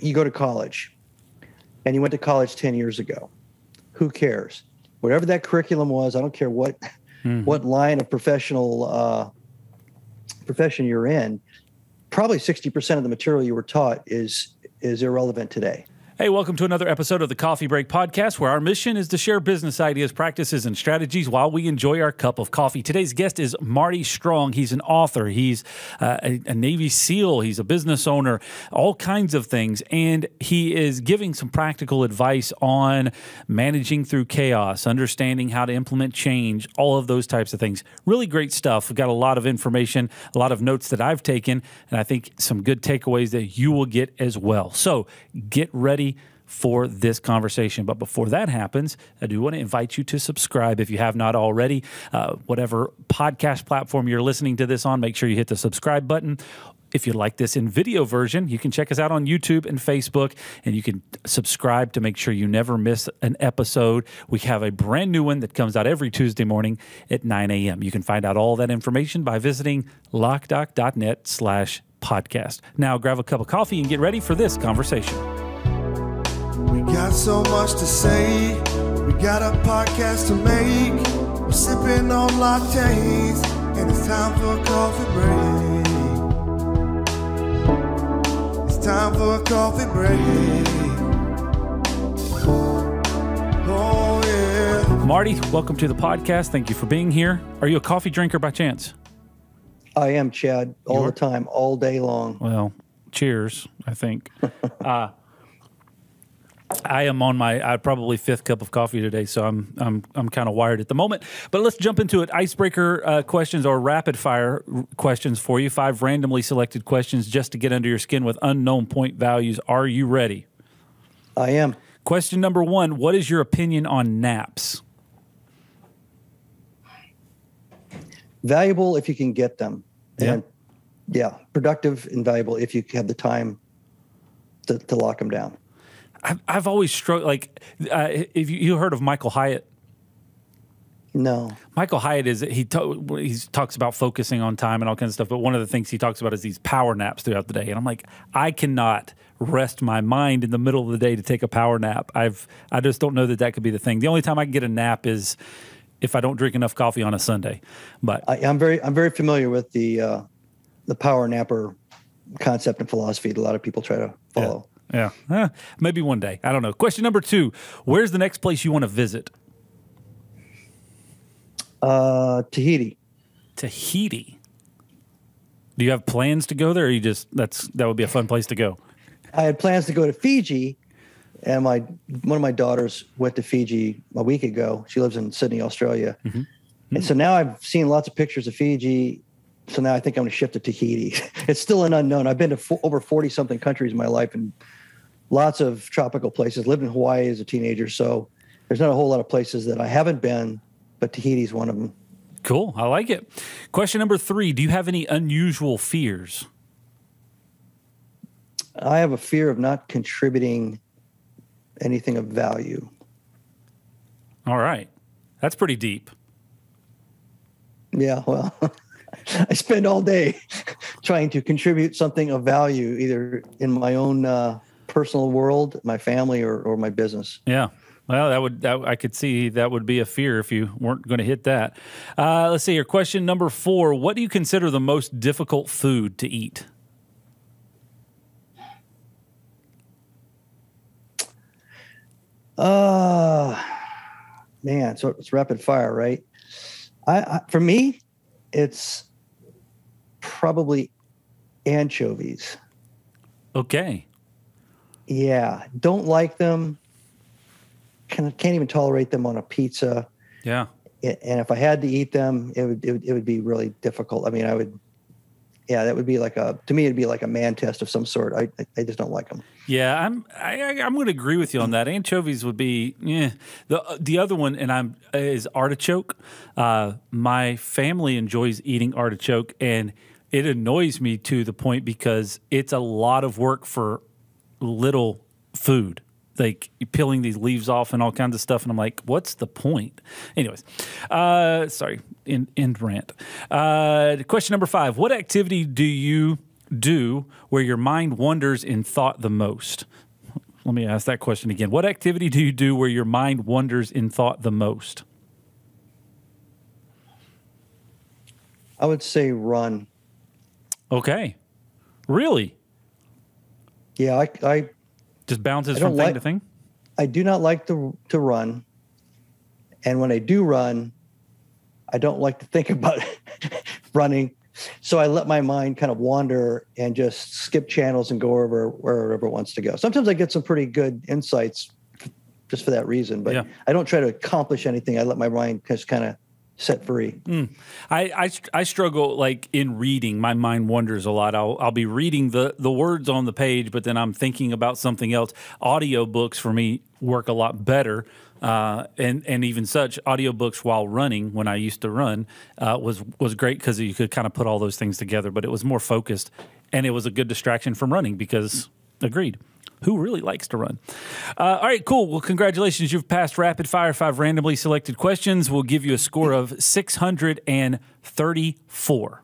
you go to college and you went to college 10 years ago. Who cares? Whatever that curriculum was, I don't care what mm-hmm. what line of professional uh, profession you're in, probably 60% of the material you were taught is is irrelevant today. Hey, welcome to another episode of the Coffee Break Podcast, where our mission is to share business ideas, practices, and strategies while we enjoy our cup of coffee. Today's guest is Marty Strong. He's an author, he's uh, a, a, Navy SEAL, he's a business owner, all kinds of things. And he is giving some practical advice on managing through chaos, understanding how to implement change, all of those types of things. Really great stuff. We've got a lot of information, a lot of notes that I've taken, and I think some good takeaways that you will get as well. So get ready for this conversation. But before that happens, I do want to invite you to subscribe if you have not already. Uh, whatever podcast platform you're listening to this on, make sure you hit the subscribe button. If you like this in video version, you can check us out on YouTube and Facebook, and you can subscribe to make sure you never miss an episode. We have a brand new one that comes out every Tuesday morning at 9 a.m. You can find out all that information by visiting lockdoc.net slash podcast. Now grab a cup of coffee and get ready for this conversation. We got so much to say. We got a podcast to make. We're sipping on lattes, and it's time for a coffee break. It's time for a coffee break. Oh, yeah. Marty, welcome to the podcast. Thank you for being here. Are you a coffee drinker by chance? I am, Chad, all the time, all day long. Well, cheers, I think. uh, I am on my uh, probably fifth cup of coffee today, so I'm I'm I'm kind of wired at the moment. But let's jump into it. Icebreaker uh, questions or rapid fire questions for you. Five randomly selected questions just to get under your skin with unknown point values. Are you ready? I am. Question number one: What is your opinion on naps? Valuable if you can get them, yeah. and yeah, productive and valuable if you have the time to, to lock them down. I've, I've always struggled. Like, uh, if you, you heard of Michael Hyatt? No. Michael Hyatt is he to, he talks about focusing on time and all kinds of stuff, but one of the things he talks about is these power naps throughout the day. And I'm like, I cannot rest my mind in the middle of the day to take a power nap. I've I just don't know that that could be the thing. The only time I can get a nap is if I don't drink enough coffee on a Sunday. But I, am very I'm very familiar with the uh, the power napper concept and philosophy that a lot of people try to follow. Yeah. Yeah, maybe one day. I don't know. Question number two: Where's the next place you want to visit? Uh, Tahiti. Tahiti. Do you have plans to go there? Or you just that's that would be a fun place to go. I had plans to go to Fiji, and my one of my daughters went to Fiji a week ago. She lives in Sydney, Australia. Mm-hmm. and so now I've seen lots of pictures of Fiji so now I think I'm going to shift to Tahiti. it's still an unknown. I've been to fo- over 40 something countries in my life and lots of tropical places. Lived in Hawaii as a teenager, so there's not a whole lot of places that I haven't been, but Tahiti's one of them. Cool. I like it. Question number three Do you have any unusual fears? I have a fear of not contributing anything of value. All right. That's pretty deep. Yeah, well. I spend all day trying to contribute something of value, either in my own uh, personal world, my family, or, or my business. Yeah. Well, that would that, I could see that would be a fear if you weren't going to hit that. Uh, let's see here. Question number four: What do you consider the most difficult food to eat? Uh man, so it's rapid fire, right? I, I for me, it's probably anchovies. Okay. Yeah, don't like them. Can, can't even tolerate them on a pizza. Yeah. And if I had to eat them, it would, it would it would be really difficult. I mean, I would yeah, that would be like a to me it'd be like a man test of some sort. I I just don't like them. Yeah, I'm I, I'm going to agree with you on that. Anchovies would be yeah. The the other one and I'm is artichoke. Uh, my family enjoys eating artichoke and it annoys me to the point because it's a lot of work for little food like peeling these leaves off and all kinds of stuff. And I'm like, what's the point? Anyways, uh, sorry, end, end rant. Uh, question number five What activity do you do where your mind wanders in thought the most? Let me ask that question again. What activity do you do where your mind wanders in thought the most? I would say run. Okay. Really? Yeah, I, I Just bounces I from thing like- to thing? I do not like to to run, and when I do run, I don't like to think about running. So I let my mind kind of wander and just skip channels and go over wherever it wants to go. Sometimes I get some pretty good insights just for that reason, but Yeah. I don't try to accomplish anything. I let my mind just kind of set free. I, I I struggle like in reading. My mind wanders a lot. I'll I'll be reading the the words on the page, but then I'm thinking about something else. Audiobooks for me work a lot better. Uh, and and even such audiobooks while running when I used to run uh, was was great because you could kind of put all those things together, but it was more focused and it was a good distraction from running because agreed. Who really likes to run? Uh, all right, cool. Well, congratulations. You've passed rapid fire five randomly selected questions. We'll give you a score of 634.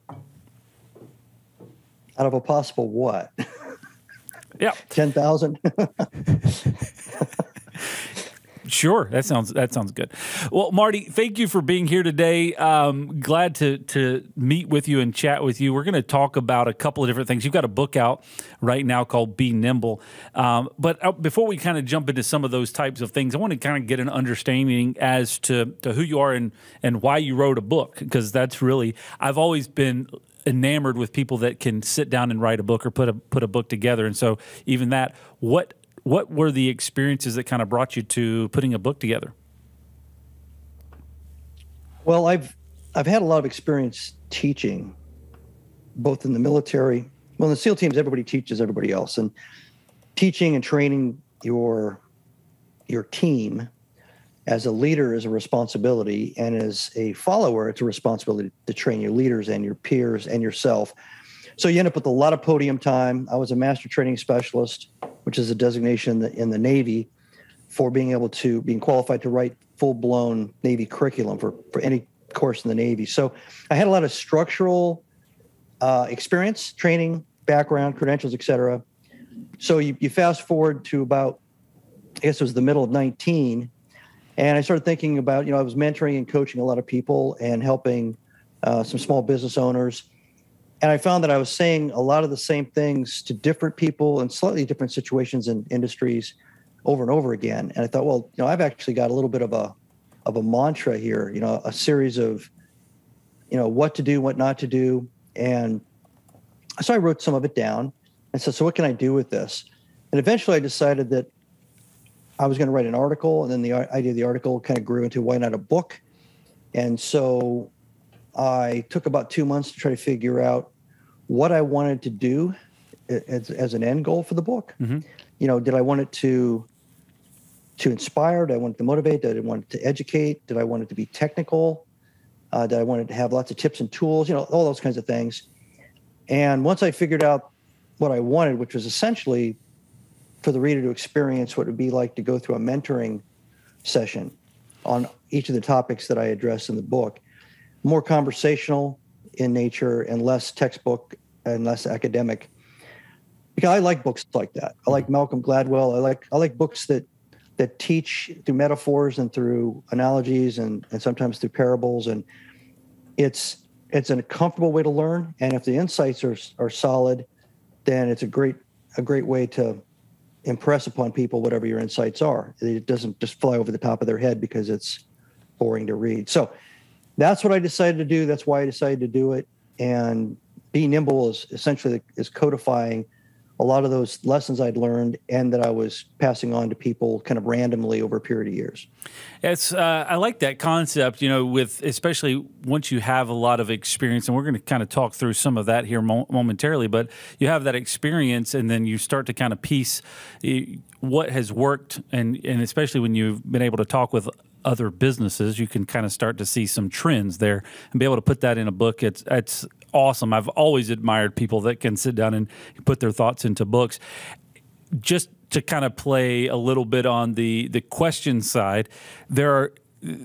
Out of a possible what? Yeah, 10,000? sure. That sounds that sounds good. Well, Marty, thank you for being here today. Um, glad to to meet with you and chat with you. We're going to talk about a couple of different things. You've got a book out right now called Be Nimble. Um, but uh, before we kind of jump into some of those types of things, I want to kind of get an understanding as to to who you are and and why you wrote a book because that's really I've always been enamored with people that can sit down and write a book or put a put a book together. And so even that, what what were the experiences that kind of brought you to putting a book together? Well, I've I've had a lot of experience teaching, both in the military. Well, in the SEAL teams, everybody teaches everybody else, and teaching and training your your team as a leader is a responsibility, and as a follower, it's a responsibility to train your leaders and your peers and yourself. So you end up with a lot of podium time. I was a master training specialist, which is a designation in the, Navy for being able to being qualified to write full blown Navy curriculum for, for any course in the Navy. So I had a lot of structural uh, experience, training, background, credentials, et cetera. So you, you fast forward to about, I guess it was the middle of 19, and I started thinking about, you know, I was mentoring and coaching a lot of people and helping uh, some small business owners. And I found that I was saying a lot of the same things to different people in slightly different situations and industries over and over again. And I thought, well, you know, I've actually got a little bit of a of a mantra here, you know, a series of, you know, what to do, what not to do. And so I wrote some of it down and said, so what can I do with this? And eventually I decided that I was going to write an article. And then the idea of the article kind of grew into why not a book? And so I took about two months to try to figure out what I wanted to do as, as an end goal for the book. Mhm. You know, did I want it to to inspire? Did I want it to motivate? Did I want it to educate? Did I want it to be technical? Uh, did I want it to have lots of tips and tools? You know, all those kinds of things. And once I figured out what I wanted, which was essentially for the reader to experience what it would be like to go through a mentoring session on each of the topics that I address in the book, more conversational in nature and less textbook and less academic. Because I like books like that. I like Malcolm Gladwell. I like I like books that that teach through metaphors and through analogies and, and sometimes through parables. And it's it's a comfortable way to learn. And if the insights are are solid, then it's a great a great way to impress upon people whatever your insights are. It doesn't just fly over the top of their head because it's boring to read. So that's what I decided to do. That's why I decided to do it. And be nimble is essentially is codifying a lot of those lessons I'd learned and that I was passing on to people kind of randomly over a period of years. It's uh, I like that concept, you know, with especially once you have a lot of experience, and we're going to kind of talk through some of that here mo- momentarily. But you have that experience, and then you start to kind of piece eh, what has worked, and and especially when you've been able to talk with other businesses, you can kind of start to see some trends there and be able to put that in a book. It's it's awesome. I've always admired people that can sit down and put their thoughts into books. Just to kind of play a little bit on the the question side, there are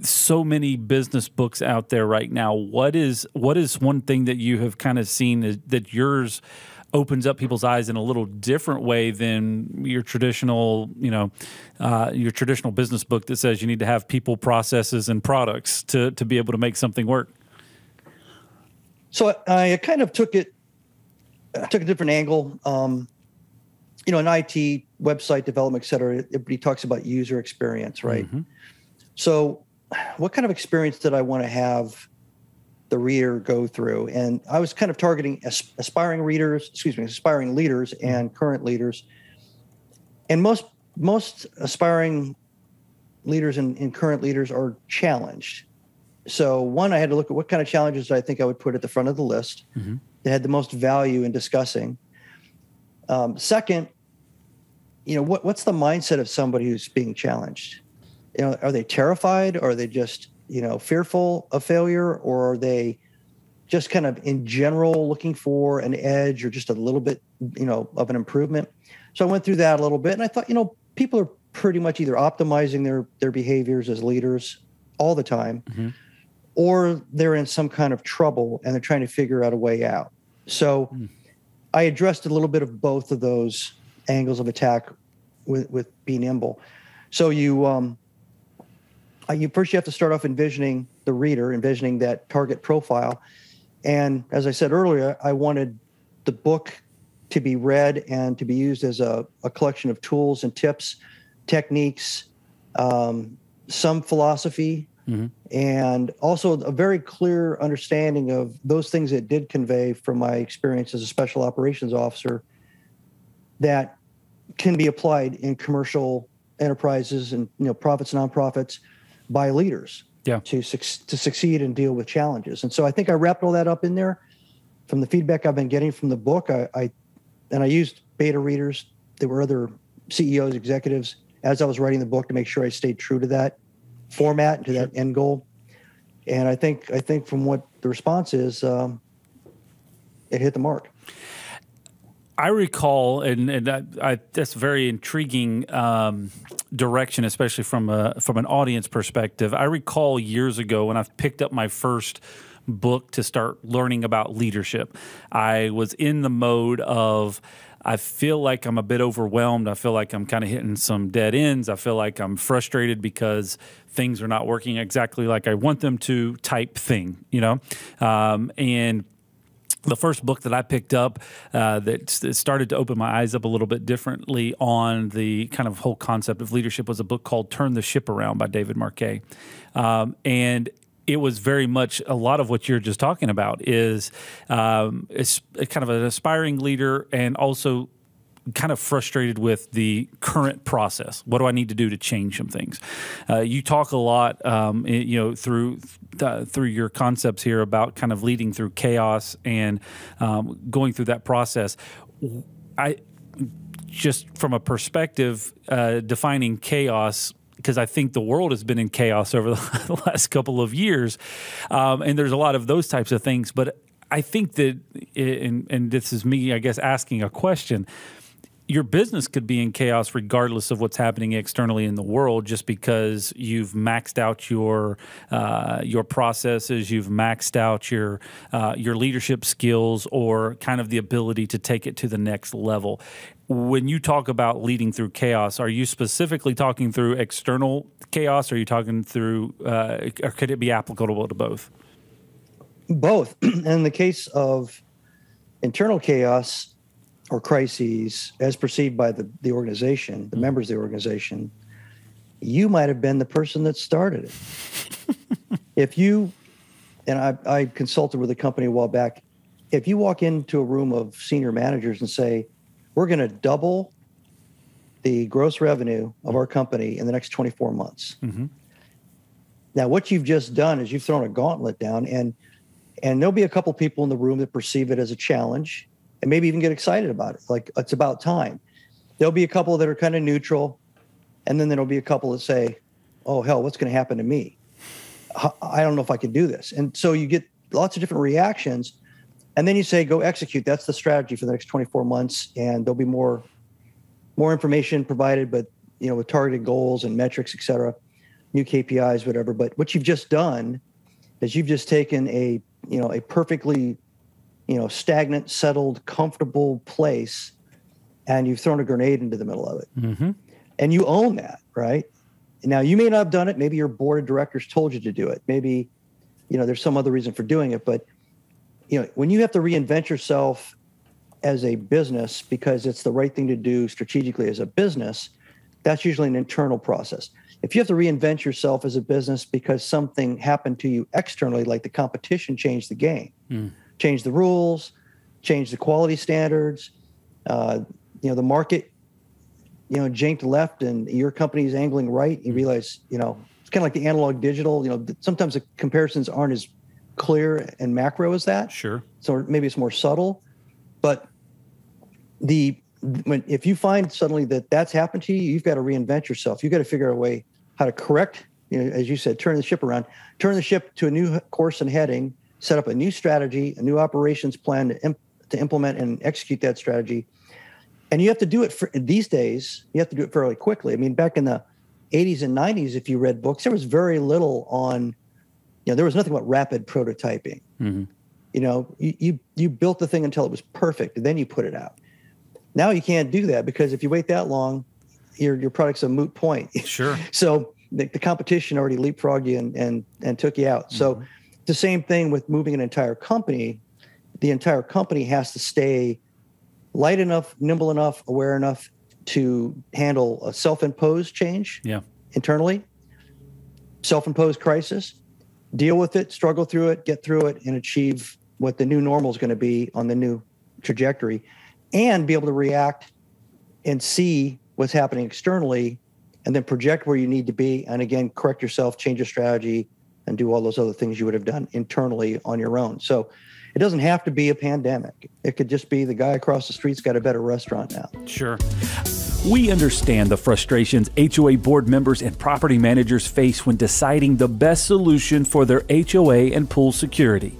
so many business books out there right now. What is what is one thing that you have kind of seen is, that yours opens up people's eyes in a little different way than your traditional, you know, uh, your traditional business book that says you need to have people, processes, and products to to be able to make something work. So I, I kind of took it, I took a different angle. Um, you know, in IT, website development, et cetera, everybody talks about user experience, right? Mm-hmm. So, what kind of experience did I want to have the reader go through? And I was kind of targeting aspiring readers, excuse me, aspiring leaders mm-hmm. and current leaders. And most most aspiring leaders and, and current leaders are challenged so one i had to look at what kind of challenges i think i would put at the front of the list mm-hmm. that had the most value in discussing um, second you know what, what's the mindset of somebody who's being challenged you know are they terrified or are they just you know fearful of failure or are they just kind of in general looking for an edge or just a little bit you know of an improvement so i went through that a little bit and i thought you know people are pretty much either optimizing their their behaviors as leaders all the time mm-hmm or they're in some kind of trouble and they're trying to figure out a way out. So mm. I addressed a little bit of both of those angles of attack with, with Be Nimble. So you, um, you first you have to start off envisioning the reader, envisioning that target profile. And as I said earlier, I wanted the book to be read and to be used as a, a collection of tools and tips, techniques, um, some philosophy, Mm-hmm. And also a very clear understanding of those things that did convey from my experience as a special operations officer that can be applied in commercial enterprises and you know profits nonprofits by leaders yeah. to to succeed and deal with challenges. And so I think I wrapped all that up in there. From the feedback I've been getting from the book, I, I and I used beta readers. There were other CEOs, executives as I was writing the book to make sure I stayed true to that format and to that end goal. And I think I think from what the response is, um, it hit the mark. I recall, and, and that, I, that's very intriguing um, direction, especially from a from an audience perspective. I recall years ago when I picked up my first book to start learning about leadership. I was in the mode of I feel like I'm a bit overwhelmed. I feel like I'm kind of hitting some dead ends. I feel like I'm frustrated because things are not working exactly like I want them to, type thing, you know? Um, and the first book that I picked up uh, that started to open my eyes up a little bit differently on the kind of whole concept of leadership was a book called Turn the Ship Around by David Marquet. Um, and it was very much a lot of what you're just talking about is um, it's kind of an aspiring leader and also kind of frustrated with the current process. What do I need to do to change some things? Uh, you talk a lot, um, you know, through uh, through your concepts here about kind of leading through chaos and um, going through that process. I just from a perspective uh, defining chaos because I think the world has been in chaos over the last couple of years, um, and there's a lot of those types of things. But I think that, and, and this is me, I guess, asking a question your business could be in chaos regardless of what's happening externally in the world just because you've maxed out your uh, your processes you've maxed out your uh, your leadership skills or kind of the ability to take it to the next level when you talk about leading through chaos, are you specifically talking through external chaos? Or are you talking through, uh, or could it be applicable to both? Both. in the case of internal chaos or crises, as perceived by the, the organization, the mm-hmm. members of the organization, you might have been the person that started it. if you, and I, I consulted with a company a while back, if you walk into a room of senior managers and say, we're going to double the gross revenue of our company in the next 24 months. Mm-hmm. Now, what you've just done is you've thrown a gauntlet down, and and there'll be a couple people in the room that perceive it as a challenge, and maybe even get excited about it, like it's about time. There'll be a couple that are kind of neutral, and then there'll be a couple that say, "Oh hell, what's going to happen to me? I don't know if I can do this." And so you get lots of different reactions and then you say go execute that's the strategy for the next 24 months and there'll be more more information provided but you know with targeted goals and metrics et cetera new kpis whatever but what you've just done is you've just taken a you know a perfectly you know, stagnant, settled, comfortable place, and you've thrown a grenade into the middle of it, Mm-hmm. and you own that, right? Now you may not have done it. Maybe your board of directors told you to do it. Maybe, you know, there's some other reason for doing it. But, you know, when you have to reinvent yourself as a business because it's the right thing to do strategically as a business, that's usually an internal process. If you have to reinvent yourself as a business because something happened to you externally, like the competition changed the game, Mm. Changed the rules, change the quality standards, uh, you know, the market, you know, jinked left and your company's angling right, you realize, you know, it's kind of like the analog digital, you know, sometimes the comparisons aren't as clear and macro as that. Sure. so maybe it's more subtle but the when if you find suddenly that that's happened to you you've got to reinvent yourself. You've got to figure out a way how to correct you know as you said turn the ship around turn the ship to a new course and heading set up a new strategy a new operations plan to, imp- to implement and execute that strategy. And you have to do it for these days you have to do it fairly quickly. I mean back in the 80s and 90s if you read books there was very little on you know there was nothing about rapid prototyping. Mhm. you know you, you you built the thing until it was perfect and then you put it out. Now you can't do that because if you wait that long your your product's a moot point. Sure. so the, the competition already leapfrogged you and and, and took you out. So the same thing with moving an entire company the entire company has to stay light enough nimble enough aware enough to handle a self-imposed change Yeah. internally, self-imposed crisis, deal with it, struggle through it, get through it, and achieve what the new normal is going to be on the new trajectory, and be able to react and see what's happening externally, and then project where you need to be, and again correct yourself, change your strategy, and do all those other things you would have done internally on your own. So. It doesn't have to be a pandemic. It could just be the guy across the street's got a better restaurant now. Sure. We understand the frustrations HOA board members and property managers face when deciding the best solution for their HOA and pool security.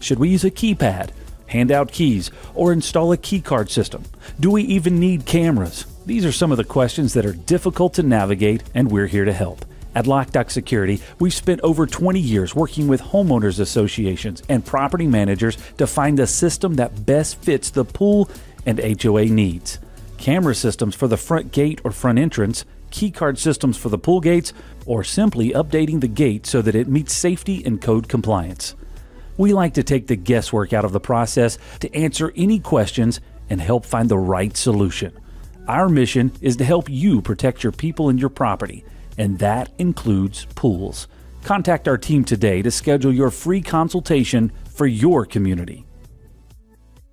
Should we use a keypad, hand out keys, or install a keycard system? Do we even need cameras? These are some of the questions that are difficult to navigate, and we're here to help. At Loc-Doc Security, we've spent over 20 years working with homeowners associations and property managers to find the system that best fits the pool and HOA needs. Camera systems for the front gate or front entrance, keycard systems for the pool gates, or simply updating the gate so that it meets safety and code compliance. We like to take the guesswork out of the process to answer any questions and help find the right solution. Our mission is to help you protect your people and your property, and that includes pools. Contact our team today to schedule your free consultation for your community.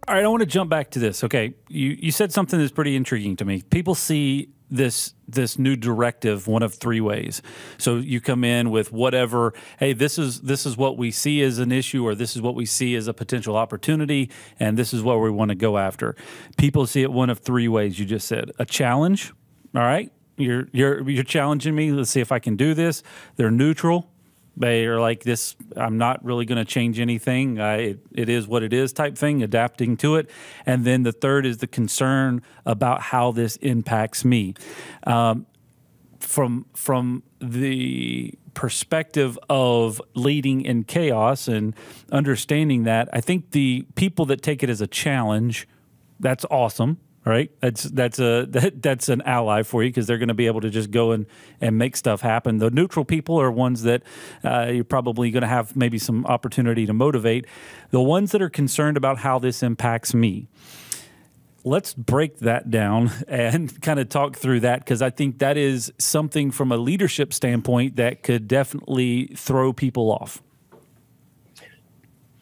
All right, I want to jump back to this. Okay, you you said something that's pretty intriguing to me. People see this this new directive one of three ways. So you come in with whatever, hey, this is this is what we see as an issue or this is what we see as a potential opportunity and this is what we want to go after. People see it one of three ways you just said. A challenge, all right? You're you're you're challenging me. Let's see if I can do this. They're neutral. They are like this. I'm not really going to change anything. I, it, it is what it is, type thing. Adapting to it, and then the third is the concern about how this impacts me. Um, from from the perspective of leading in chaos and understanding that, I think the people that take it as a challenge, that's awesome right? That's that's a that, that's an ally for you because they're going to be able to just go and and make stuff happen. The neutral people are ones that uh, you're probably going to have maybe some opportunity to motivate. The ones that are concerned about how this impacts me. Let's break that down and kind of talk through that because I think that is something from a leadership standpoint that could definitely throw people off.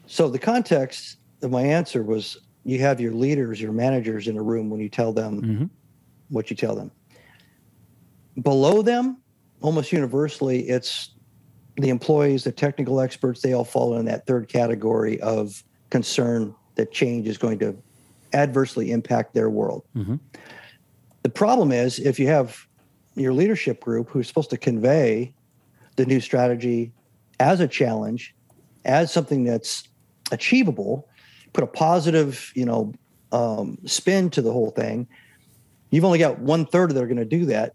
So the context of my answer was you have your leaders, your managers in a room when you tell them Mm-hmm. what you tell them. Below them, almost universally, it's the employees, the technical experts, they all fall in that third category of concern that change is going to adversely impact their world. Mm-hmm. The problem is if you have your leadership group who's supposed to convey the new strategy as a challenge, as something that's achievable, put a positive, you know, um, spin to the whole thing. You've only got one third that are going to do that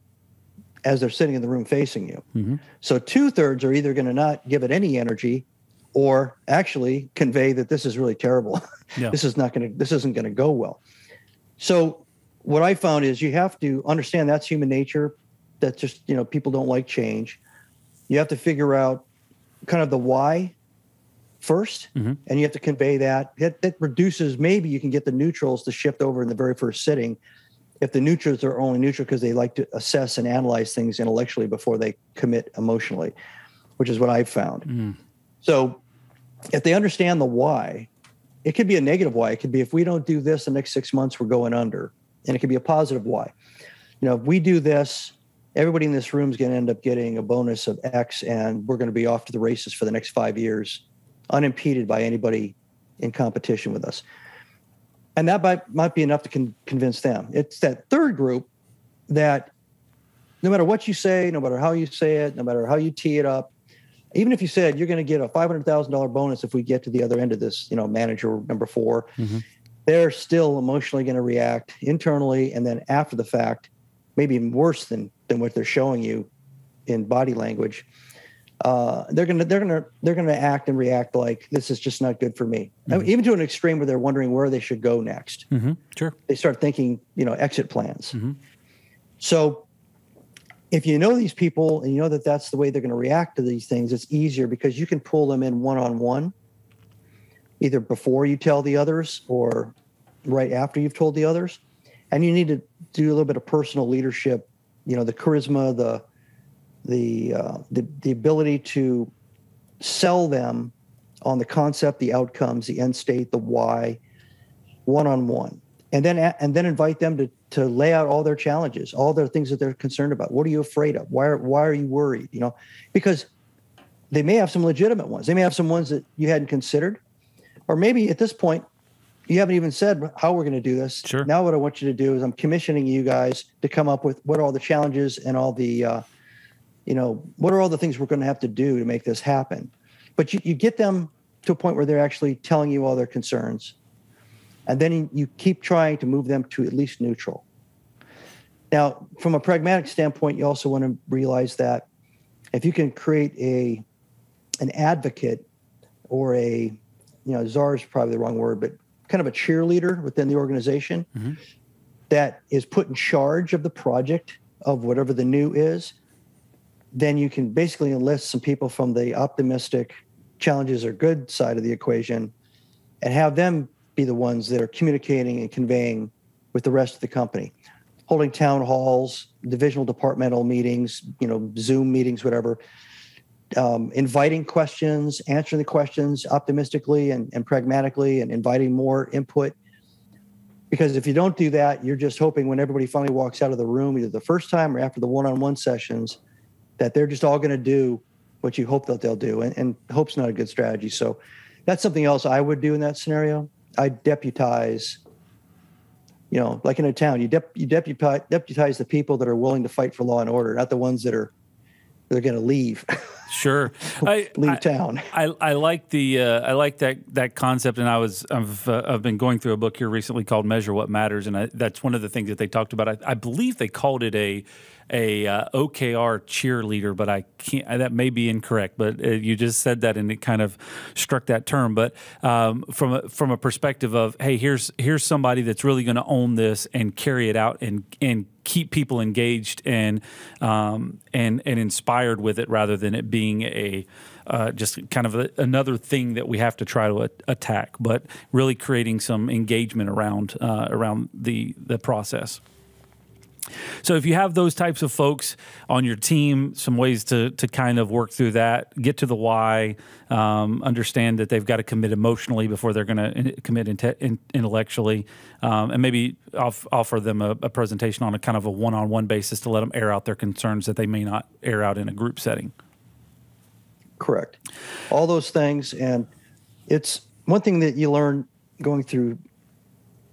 as they're sitting in the room facing you. Mhm. So two thirds are either going to not give it any energy, or actually convey that this is really terrible. Yeah. this is not going to this isn't going to go well. So what I found is you have to understand that's human nature. That just you know people don't like change. You have to figure out kind of the why 1st Mhm. and you have to convey that. that. That reduces maybe you can get the neutrals to shift over in the very first sitting. If the neutrals are only neutral because they like to assess and analyze things intellectually before they commit emotionally, which is what I've found. Mm. So if they understand the why, it could be a negative why. It could be if we don't do this the next six months, we're going under. And it could be a positive why. You know, if we do this, everybody in this room is going to end up getting a bonus of X and we're going to be off to the races for the next five years, unimpeded by anybody in competition with us. And that might, might be enough to con- convince them. It's that third group that no matter what you say, no matter how you say it, no matter how you tee it up, even if you said you're going to get a five hundred thousand dollar bonus if we get to the other end of this, you know, manager number 4 Mhm. they're still emotionally going to react internally, and then after the fact, maybe even worse than than what they're showing you in body language. Uh, they're gonna they're gonna they're gonna act and react like this is just not good for me. I mean, even to an extreme where they're wondering where they should go next hmm Sure. they start thinking, you know, exit plans. Mhm. So if you know these people and you know that that's the way they're going to react to these things, it's easier because you can pull them in one on one, either before you tell the others or right after you've told the others. And you need to do a little bit of personal leadership, you know, the charisma, the the uh, the, the ability to sell them on the concept, the outcomes, the end state, the why, one on one, and then and then invite them to to lay out all their challenges, all their things that they're concerned about. What are you afraid of? Why are why are you worried? You know, because they may have some legitimate ones. They may have some ones that you hadn't considered, or maybe at this point you haven't even said how we're going to do this. Sure. Now what I want you to do is I'm commissioning you guys to come up with what are all the challenges and all the, uh, you know, what are all the things we're going to have to do to make this happen. But you, you get them to a point where they're actually telling you all their concerns, and then you, keep trying to move them to at least neutral. Now, from a pragmatic standpoint, you also want to realize that if you can create a an advocate or a you know czar is probably the wrong word, but kind of a cheerleader within the organization Mhm. that is put in charge of the project of whatever the new is, then you can basically enlist some people from the optimistic challenges are good side of the equation and have them be the ones that are communicating and conveying with the rest of the company. Holding town halls divisional departmental meetings you know zoom meetings whatever um, inviting questions answering the questions optimistically and, and pragmatically and inviting more input. Because if you don't do that you're just hoping when everybody finally walks out of the room either the first time or after the one-on-one sessions that they're just all going to do what you hope that they'll do and, and hope's not a good strategy so that's something else i would do in that scenario i deputize you know like in a town you, dep- you deputize, deputize the people that are willing to fight for law and order not the ones that are they're going to leave Sure. I, leave I- town I, I like the uh, I like that that concept, and I was I've uh, I've been going through a book here recently called Measure What Matters, and I, that's one of the things that they talked about. I, I believe they called it a a uh, OKR cheerleader, but I can't. That may be incorrect. But uh, you just said that, and it kind of struck that term. But um, from a, from a perspective of hey, here's here's somebody that's really going to own this and carry it out and and keep people engaged and um, and and inspired with it rather than it being a uh, just kind of a, another thing that we have to try to a- attack, but really creating some engagement around uh, around the the process. So if you have those types of folks on your team, some ways to to kind of work through that, get to the why, um, understand that they've got to commit emotionally before they're going to commit inte- in, intellectually, um, and maybe off, offer them a, a presentation on a kind of a one on one basis to let them air out their concerns that they may not air out in a group setting. correct all those things and it's one thing that you learn going through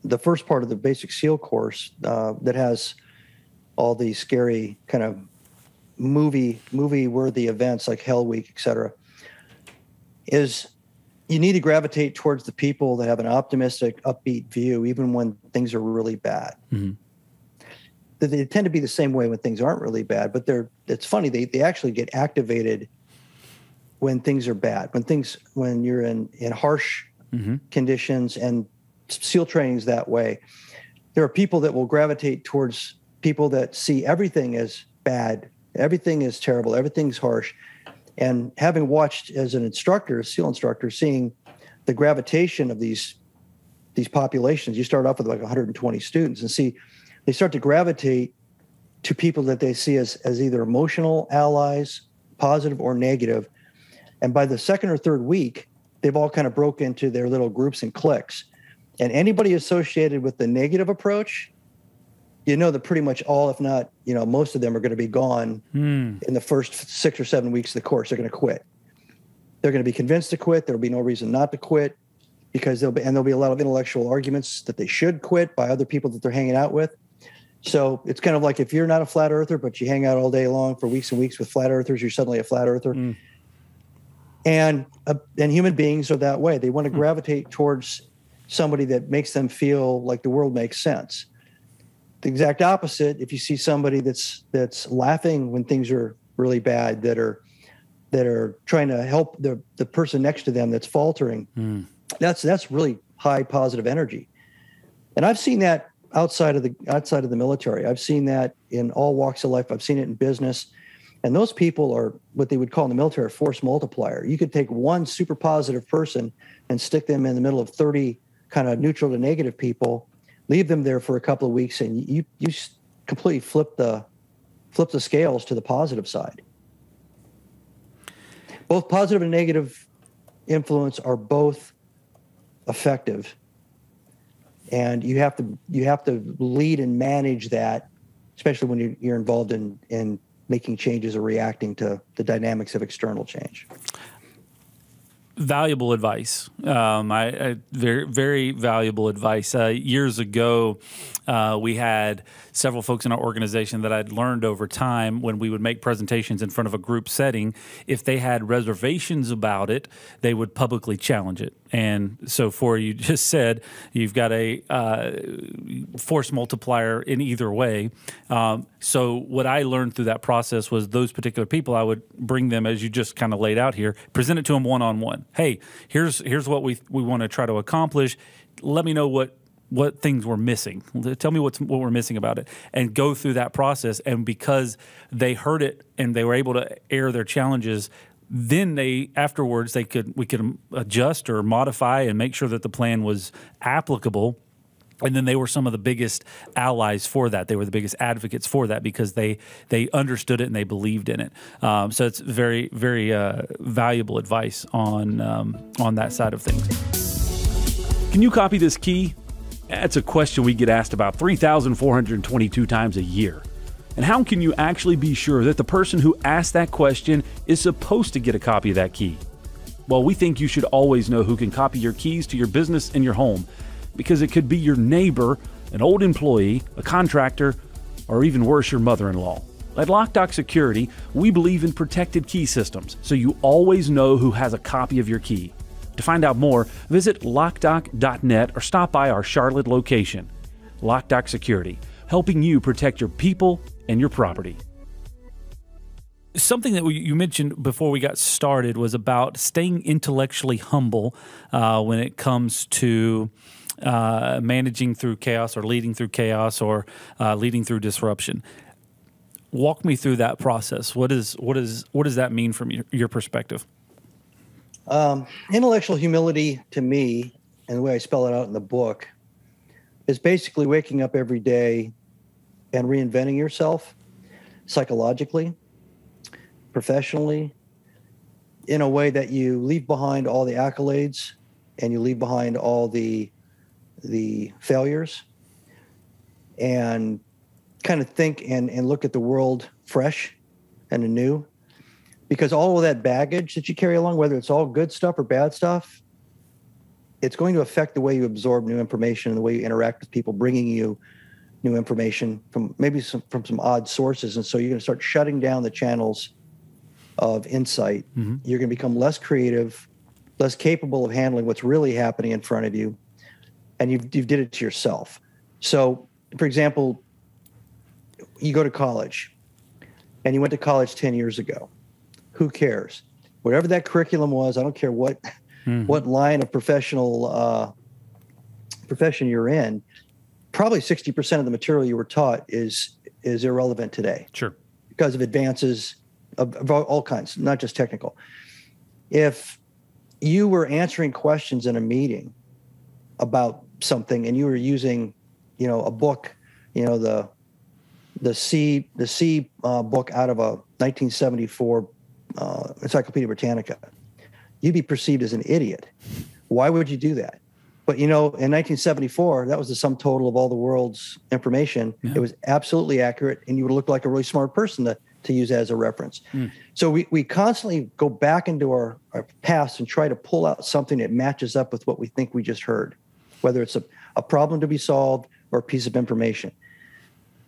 the first part of the basic seal course uh, that has all these scary kind of movie movie worthy events like hell week et cetera is you need to gravitate towards the people that have an optimistic upbeat view even when things are really bad Mhm. They tend to be the same way when things aren't really bad but they're it's funny they, they actually get activated when things are bad, when things when you're in in harsh Mm-hmm. conditions and SEAL trainings that way. There are people that will gravitate towards people that see everything as bad, everything is terrible, everything's harsh. And having watched as an instructor, a SEAL instructor, seeing the gravitation of these these populations, you start off with like 120 students and see they start to gravitate to people that they see as, as either emotional allies, positive or negative. And by the second or third week, they've all kind of broke into their little groups and cliques. And anybody associated with the negative approach, you know that pretty much all, if not, you know, most of them are going to be gone Hmm. in the first six or seven weeks of the course. They're going to quit. They're going to be convinced to quit. There'll be no reason not to quit because there'll be and there'll be a lot of intellectual arguments that they should quit by other people that they're hanging out with. So it's kind of like if you're not a flat earther, but you hang out all day long for weeks and weeks with flat earthers, you're suddenly a flat earther. Mm. And uh, and human beings are that way. They want to gravitate towards somebody that makes them feel like the world makes sense. The exact opposite, if you see somebody that's that's laughing when things are really bad, that are that are trying to help the the person next to them that's faltering, Mm. that's that's really high positive energy. And I've seen that outside of the outside of the military. I've seen that in all walks of life. I've seen it in business. And those people are what they would call in the military a force multiplier. You could take one super positive person and stick them in the middle of 30 kind of neutral to negative people, leave them there for a couple of weeks, and you you completely flip the flip the scales to the positive side. Both positive and negative influence are both effective and you have to you have to lead and manage that especially when you're, you're involved in in making changes or reacting to the dynamics of external change valuable advice. Um, I, I very very valuable advice. Uh, years ago, uh, we had several folks in our organization that I'd learned over time when we would make presentations in front of a group setting. If they had reservations about it, they would publicly challenge it. And so, for you just said, you've got a uh, force multiplier in either way. Um, so, what I learned through that process was those particular people, I would bring them as you just kind of laid out here, present it to them one on one. Hey, here's here's what we we want to try to accomplish. Let me know what what things we're missing. Tell me what's what we're missing about it, and go through that process. And because they heard it and they were able to air their challenges, then they afterwards they could we could adjust or modify and make sure that the plan was applicable and then they were some of the biggest allies for that. They were the biggest advocates for that because they they understood it and they believed in it. Um, so it's very very uh, valuable advice on um, on that side of things. Can you copy this key? That's a question we get asked about 3,422 times a year. And how can you actually be sure that the person who asked that question is supposed to get a copy of that key? Well, we think you should always know who can copy your keys to your business and your home because it could be your neighbor, an old employee, a contractor, or even worse, your mother in law. At Loc-Doc Security, we believe in protected key systems, so you always know who has a copy of your key. To find out more, visit lockdoc.net or stop by our Charlotte location. Loc-Doc Security, helping you protect your people and your property. Something that we, you mentioned before we got started was about staying intellectually humble uh, when it comes to uh, managing through chaos or leading through chaos or uh, leading through disruption. Walk me through that process. What is what is what does that mean from your, your perspective? Um, intellectual humility to me, and the way I spell it out in the book, is basically waking up every day and reinventing yourself psychologically, professionally, in a way that you leave behind all the accolades and you leave behind all the the failures and kind of think and, and look at the world fresh and anew because all of that baggage that you carry along, whether it's all good stuff or bad stuff, it's going to affect the way you absorb new information and the way you interact with people, bringing you new information from maybe some, from some odd sources. And so you're going to start shutting down the channels of insight. Mm-hmm. You're going to become less creative, less capable of handling what's really happening in front of you, and you've you've did it to yourself. So, for example, you go to college, and you went to college ten years ago who cares? whatever that curriculum was. I don't care what mm-hmm. what line of professional uh, profession you're in. Probably 60% of the material you were taught is is irrelevant today. Sure. Because of advances of, of all kinds, not just technical. If you were answering questions in a meeting about something and you were using, you know, a book, you know, the the C the C uh, book out of a 1974 uh, Encyclopedia Britannica, you'd be perceived as an idiot. Why would you do that? But you know, in 1974, that was the sum total of all the world's information. Yeah. It was absolutely accurate, and you would look like a really smart person to, to use as a reference. Mm. So we, we constantly go back into our, our past and try to pull out something that matches up with what we think we just heard, whether it's a, a problem to be solved or a piece of information.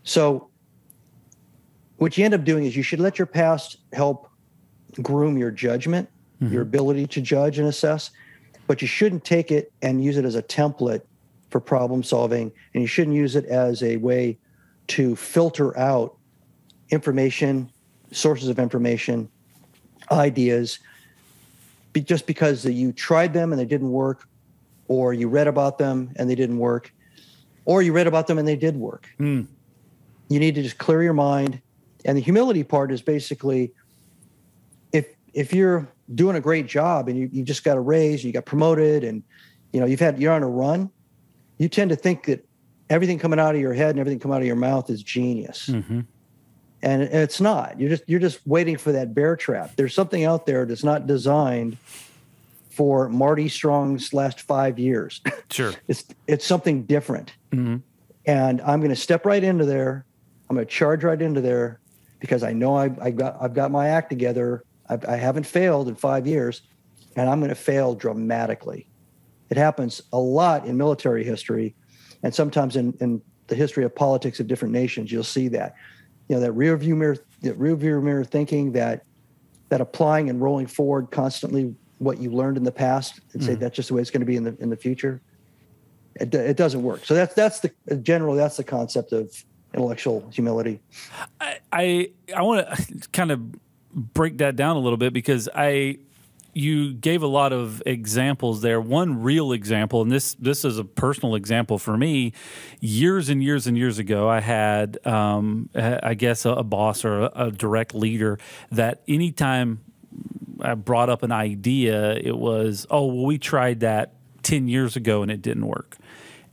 So what you end up doing is you should let your past help groom your judgment, mm-hmm. your ability to judge and assess, but you shouldn't take it and use it as a template for problem solving. And you shouldn't use it as a way to filter out information, sources of information, ideas, be, just because you tried them and they didn't work, or you read about them and they didn't work, or you read about them and they did work. Mm. You need to just clear your mind. And the humility part is basically if you're doing a great job and you, you just got a raise, you got promoted, and you know you've had you're on a run, you tend to think that everything coming out of your head and everything coming out of your mouth is genius. Mm-hmm. And it's not. You're just you're just waiting for that bear trap. There's something out there that's not designed for Marty Strong's last five years. Sure. it's it's something different. Mm-hmm. And I'm going to step right into there. I'm going to charge right into there because I know I've, I've got I've got my act together I have not failed in five years, and I'm going to fail dramatically. It happens a lot in military history, and sometimes in, in the history of politics of different nations. You'll see that, you know, that rear view mirror, that rear view mirror thinking that that applying and rolling forward constantly what you learned in the past and mm say that's just the way it's going to be in the in the future. It, it doesn't work. So that's that's the generally that's the concept of intellectual humility. I I, I want to kind of break that down a little bit because I you gave a lot of examples there. One real example, and this this is a personal example for me. Years and years and years ago, I had, um, I guess, a, a boss or a, a, direct leader that anytime I brought up an idea, it was, oh, well, we tried that ten years ago and it didn't work,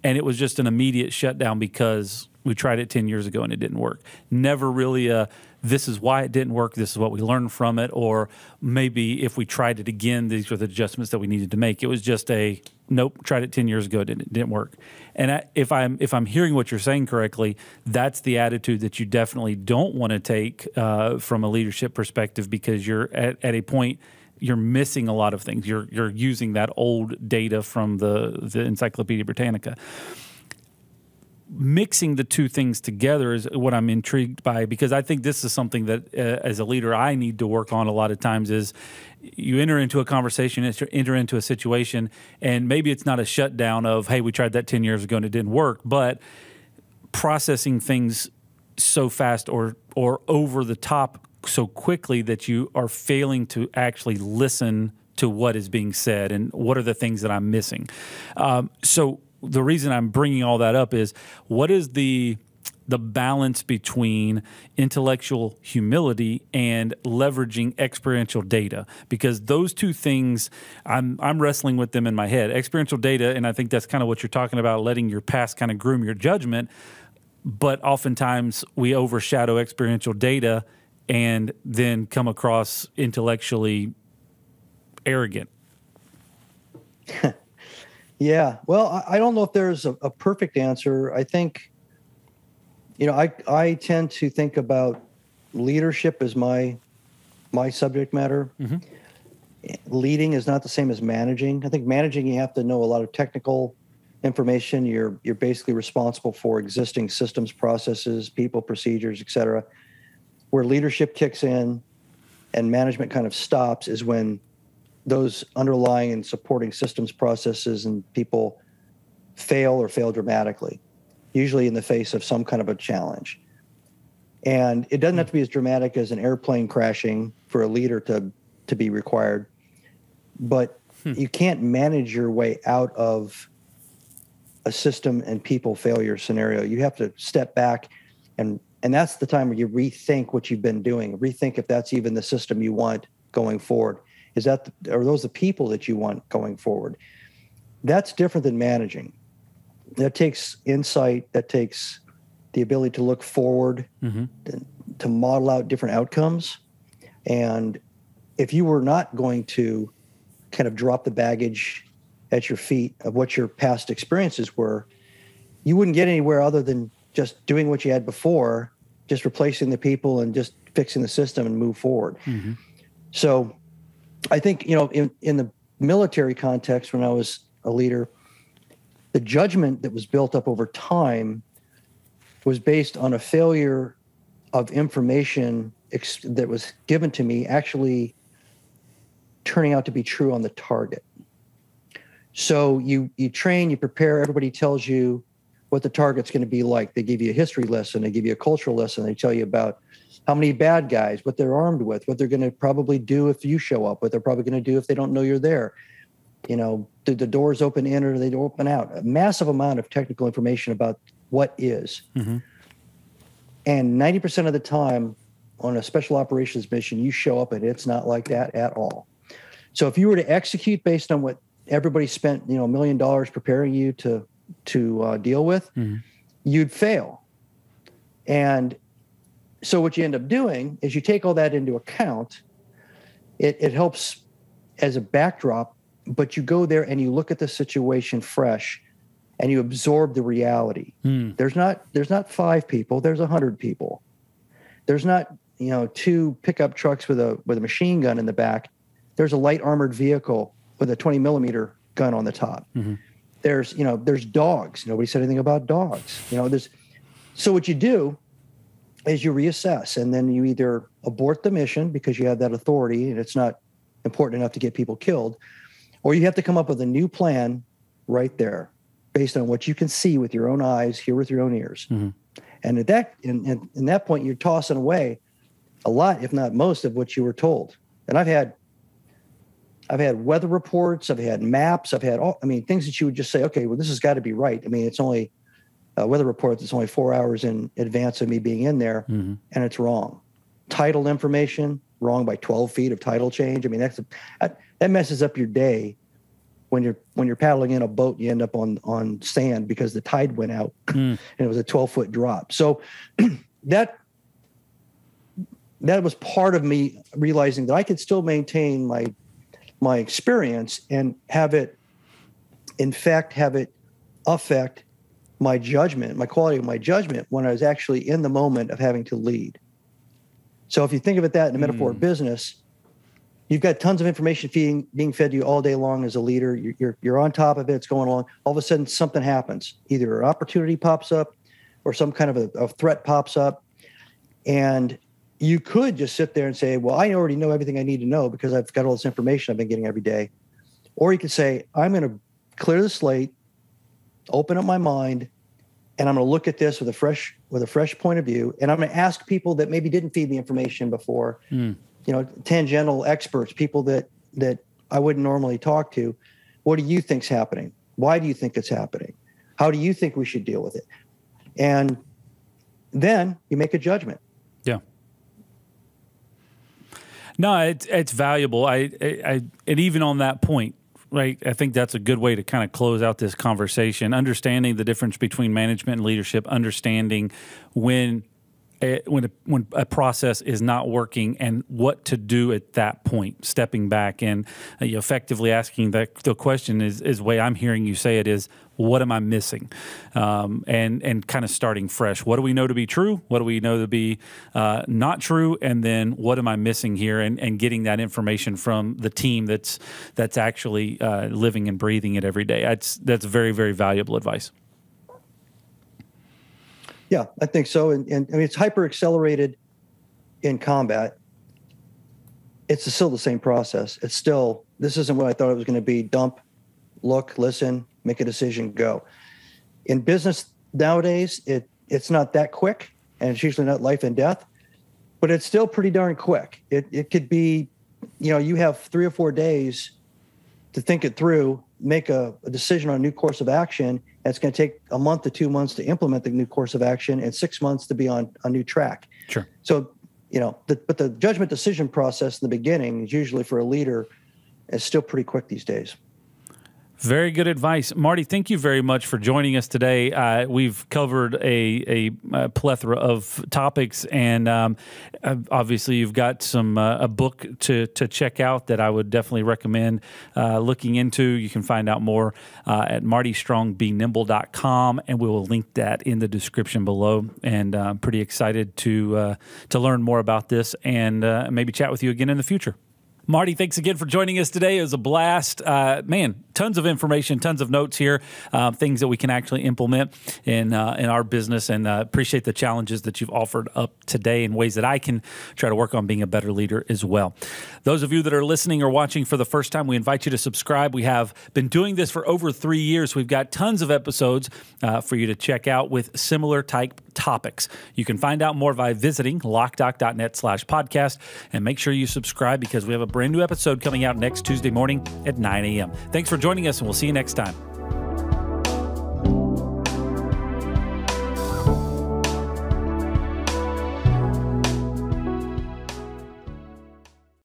and it was just an immediate shutdown because we tried it 10 years ago and it didn't work. Never really a this is why it didn't work, this is what we learned from it, or maybe if we tried it again, these were the adjustments that we needed to make. It was just a nope, tried it 10 years ago, didn't, it didn't work. And I, if I'm if I'm hearing what you're saying correctly, that's the attitude that you definitely don't want to take uh, from a leadership perspective because you're at, at a point you're missing a lot of things. You're you're using that old data from the the Encyclopedia Britannica mixing the two things together is what I'm intrigued by because I think this is something that uh, as a leader I need to work on a lot of times is you enter into a conversation enter into a situation and maybe it's not a shutdown of hey we tried that 10 years ago and it didn't work but processing things so fast or or over the top so quickly that you are failing to actually listen to what is being said and what are the things that I'm missing. Um, so the reason I'm bringing all that up is what is the the balance between intellectual humility and leveraging experiential data? Because those two things I'm I'm wrestling with them in my head. Experiential data and I think that's kind of what you're talking about letting your past kind of groom your judgment but oftentimes we overshadow experiential data and then come across intellectually arrogant Yeah. Well, I, don't know if there's a, a, perfect answer. I think, you know, I I tend to think about leadership as my my subject matter. Mm-hmm. Leading is not the same as managing. I think managing you have to know a lot of technical information. You're you're basically responsible for existing systems, processes, people, procedures, etc. Where leadership kicks in and management kind of stops is when those underlying and supporting systems, processes, and people fail or fail dramatically, usually in the face of some kind of a challenge. And it doesn't have to be as dramatic as an airplane crashing for a leader to to be required, but Hmm. you can't manage your way out of a system and people failure scenario. You have to step back and and that's the time where you rethink what you've been doing. Rethink if that's even the system you want going forward. Is that the, are those the people that you want going forward? That's different than managing. That takes insight. That takes the ability to look forward, Mhm. to, to model out different outcomes. And if you were not going to kind of drop the baggage at your feet of what your past experiences were, you wouldn't get anywhere other than just doing what you had before, just replacing the people and just fixing the system and move forward. Mhm. So I think, you know, in, in the military context, when I was a leader, the judgment that was built up over time was based on a failure of information ex- that was given to me actually turning out to be true on the target. So you you train, you prepare, everybody tells you what the target's going to be like. They give you a history lesson, they give you a cultural lesson, they tell you about how many bad guys, what they're armed with, what they're going to probably do if you show up, what they're probably going to do if they don't know you're there. You know, do the doors open in or do they open out? A massive amount of technical information about what is. Mhm. And 90% of the time on a special operations mission, you show up and it's not like that at all. So if you were to execute based on what everybody spent, you know, a million dollars preparing you to to uh, deal with, Mhm. you'd fail. And so what you end up doing is you take all that into account. It, it helps as a backdrop, but you go there and you look at the situation fresh and you absorb the reality. Hmm. There's not there's not five people, there's a hundred people. There's not, you know, two pickup trucks with a with a machine gun in the back. There's a light armored vehicle with a 20 millimeter gun on the top. Mhm. There's, you know, there's dogs. Nobody said anything about dogs. You know, there's so what you do is you reassess and then you either abort the mission because you have that authority and it's not important enough to get people killed, or you have to come up with a new plan right there based on what you can see with your own eyes, hear with your own ears. Mhm. And at that in that point, you're tossing away a lot, if not most, of what you were told. And I've had I've had weather reports, I've had maps, I've had all I mean things that you would just say, okay, well, this has got to be right. I mean, it's only a weather report that's only four hours in advance of me being in there, Mhm. and it's wrong. Tidal information wrong by 12 feet of tidal change. I mean, that's a, that, that messes up your day when you're when you're paddling in a boat. You end up on on sand because the tide went out Mm. and it was a 12 foot drop. So that that was part of me realizing that I could still maintain my my experience and have it in fact have it affect my judgment, my quality of my judgment when I was actually in the moment of having to lead. So if you think of it that in the metaphor of hmm. business, you've got tons of information feeding, being fed to you all day long as a leader. You're, you're, you're on top of it. It's going along. All of a sudden, something happens. Either an opportunity pops up or some kind of a, a threat pops up. And you could just sit there and say, well, I already know everything I need to know because I've got all this information I've been getting every day. Or you could say, I'm going to clear the slate, open up my mind, and I'm going to look at this with a fresh with a fresh point of view. And I'm going to ask people that maybe didn't feed me information before, Mm. you know, tangential experts, people that that I wouldn't normally talk to. What do you think's happening? Why do you think it's happening? How do you think we should deal with it? And then you make a judgment. Yeah. No, it's it's valuable. I, I, I and even on that point, right? I think that's a good way to kind of close out this conversation. Understanding the difference between management and leadership, understanding when when a, when a process is not working and what to do at that point. Stepping back and uh, effectively asking that the question is is the way I'm hearing you say it is what am I missing, um, and and kind of starting fresh. What do we know to be true? What do we know to be uh, not true? And then what am I missing here? And and getting that information from the team that's that's actually uh, living and breathing it every day. That's that's very very valuable advice. Yeah, I think so. And, and I mean, it's hyper accelerated in combat. It's still the same process. It's still, this isn't what I thought it was going to be dump, look, listen, make a decision, go. In business nowadays, it it's not that quick and it's usually not life and death, but it's still pretty darn quick. It, it could be you know, you have three or four days to think it through, make a, a decision on a new course of action. And it's going to take a month to two months to implement the new course of action and six months to be on a new track. Sure. So, you know, the, but the judgment decision process in the beginning is usually for a leader is still pretty quick these days. Very good advice, Marty. Thank you very much for joining us today. Uh, we've covered a, a, a, plethora of topics, and um, uh, obviously, you've got some uh, a book to to check out that I would definitely recommend uh, looking into. You can find out more uh, at martystrongbenimble.com, and we will link that in the description below. And I'm pretty excited to uh, to learn more about this and maybe chat with you again in the future. Marty, thanks again for joining us today. It was a blast. Uh, man, tons of information, tons of notes here, uh, things that we can actually implement in uh, in our business, and uh, appreciate the challenges that you've offered up today in ways that I can try to work on being a better leader as well. Those of you that are listening or watching for the first time, we invite you to subscribe. We have been doing this for over three years. We've got tons of episodes uh, for you to check out with similar type topics. You can find out more by visiting lockdoc.net slash podcast and make sure you subscribe because we have a brand new episode coming out next Tuesday morning at 9 a.m. Thanks for joining us, and we'll see you next time.